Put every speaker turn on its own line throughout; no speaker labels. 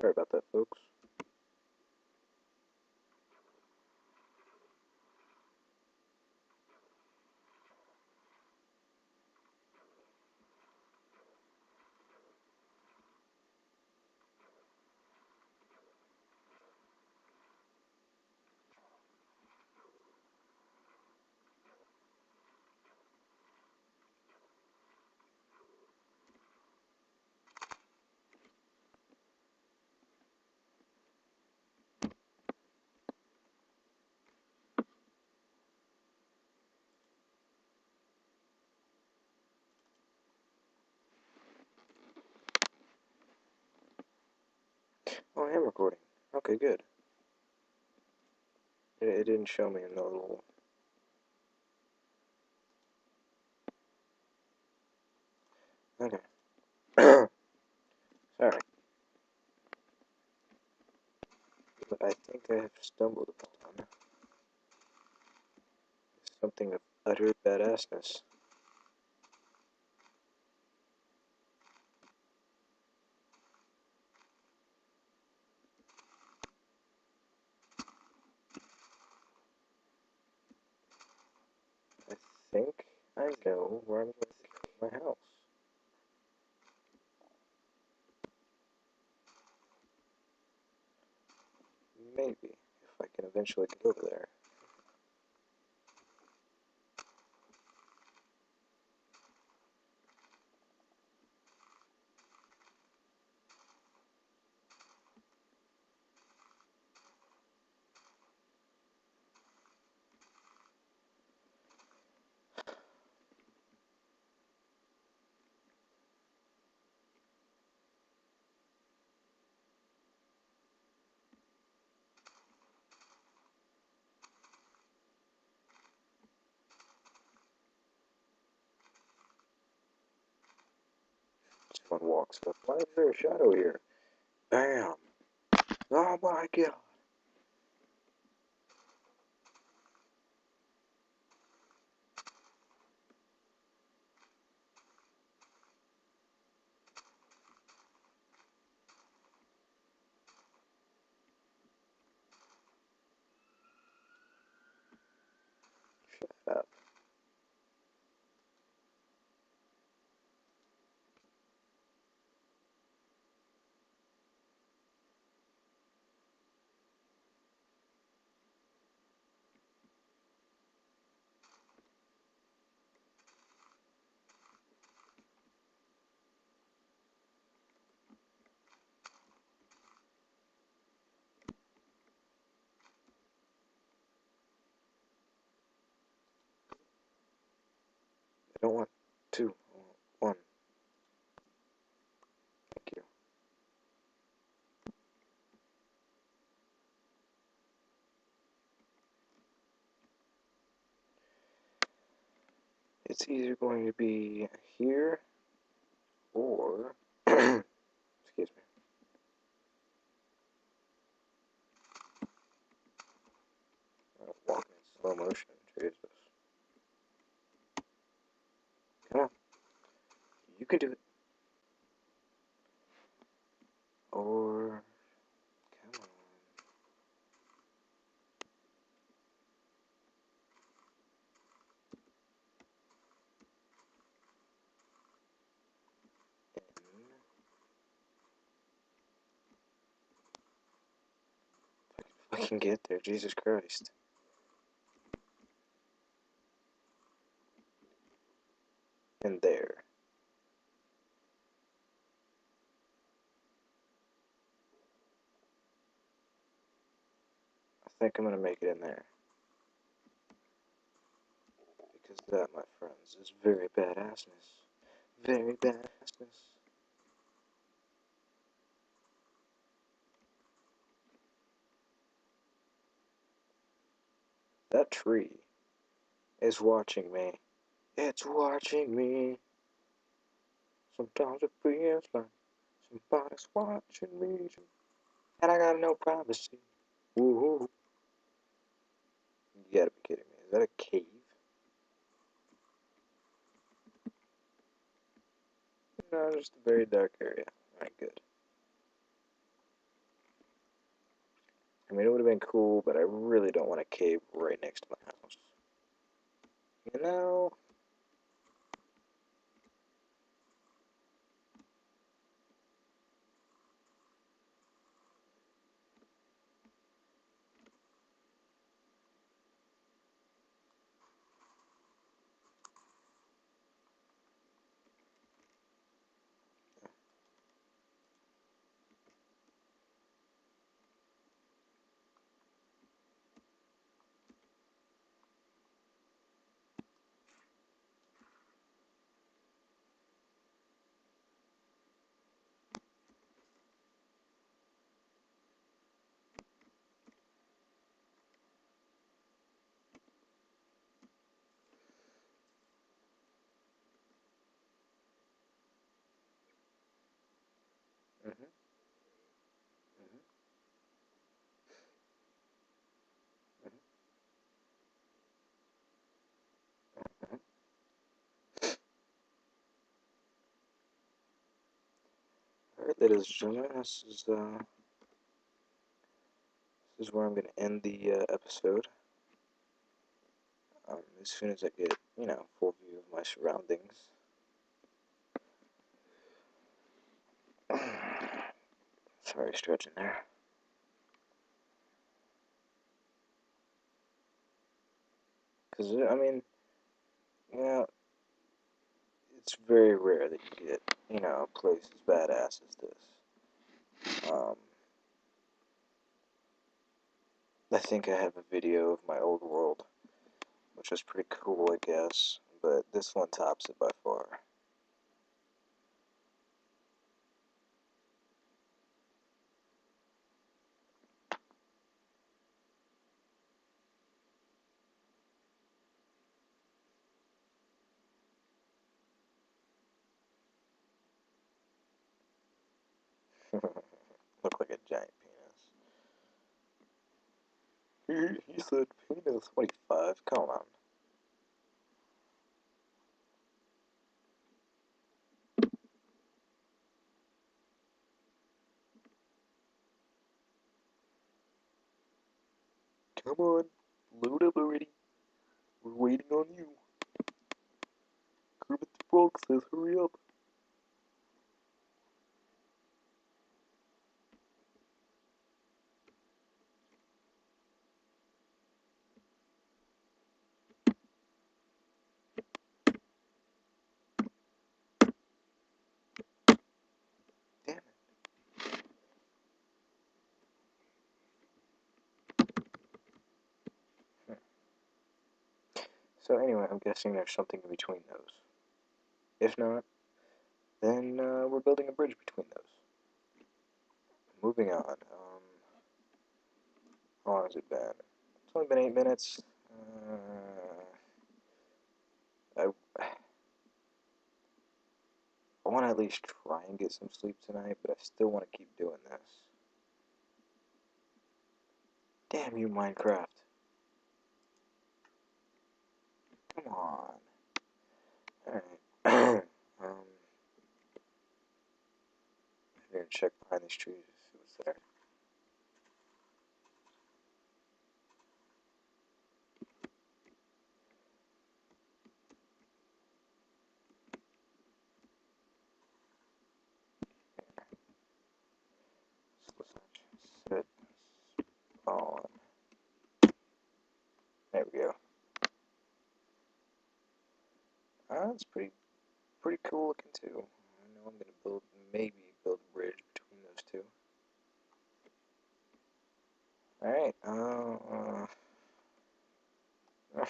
Sorry about that, folks. Oh, I am recording. Okay, good. It, it didn't show me in the little. Okay. Sorry. But I think I have stumbled upon something of utter badassness. I think I know where I'm going to take my house. Maybe, if I can eventually get over there. Someone walks up. Why is there a shadow here? Bam! Oh my god! Shut up. I don't want two. One. Thank you. It's either going to be here or. excuse me. I'm walking in slow motion. Jesus. Come on. You can do it. Or. Come on. If I can get there, Jesus Christ. And there. Think I'm gonna make it in there. Because that, my friends, is very badassness. Very badassness. That tree is watching me. It's watching me. Sometimes it feels like somebody's watching me. And I got no privacy. Woohoo. You gotta be kidding me. Is that a cave? No, just a very dark area. Alright, good. I mean, it would have been cool, but I really don't want a cave right next to my house. You know? Mm-hmm. Mm-hmm. Alright, ladies and gentlemen, this is, uh, this is where I'm going to end the uh, episode. Um, as soon as I get, you know, full view of my surroundings. Sorry, stretching there. Because, I mean, you know, it's very rare that you get, you know, a place as badass as this. Um, I think I have a video of my old world, which was pretty cool, I guess, but this one tops it by far. Look like a giant penis. He, he said penis 25, come on. Come on, load up already. We're waiting on you. Kermit the Frog says hurry up. Damn it. So anyway, I'm guessing there's something in between those. If not, then uh, we're building a bridge between those. Moving on. Um, how long has it been? It's only been eight minutes. Uh, I, I want to at least try and get some sleep tonight, but I still want to keep doing this. Damn you, Minecraft. Come on. Alright. um, I'm gonna check behind these trees see what's there. There we go. That's pretty, pretty cool looking too. I know I'm gonna build, maybe build a bridge between those two. Alright, uh, uh,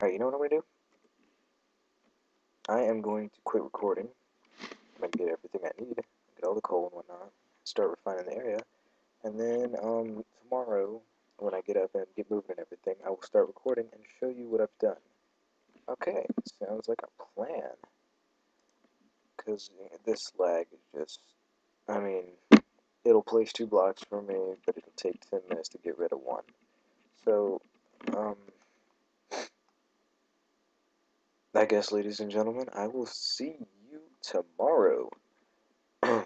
Alright, you know what I'm gonna do? I am going to quit recording. I'm gonna get everything I need, get all the coal and whatnot, start refining the area, and then um, tomorrow, when I get up and get moving and everything, I will start recording and show you what I've done. Okay, sounds like a plan. Because this lag is just, I mean, it'll place two blocks for me, but it'll take 10 minutes to get rid of one. So, um, I guess, ladies and gentlemen, I will see you tomorrow.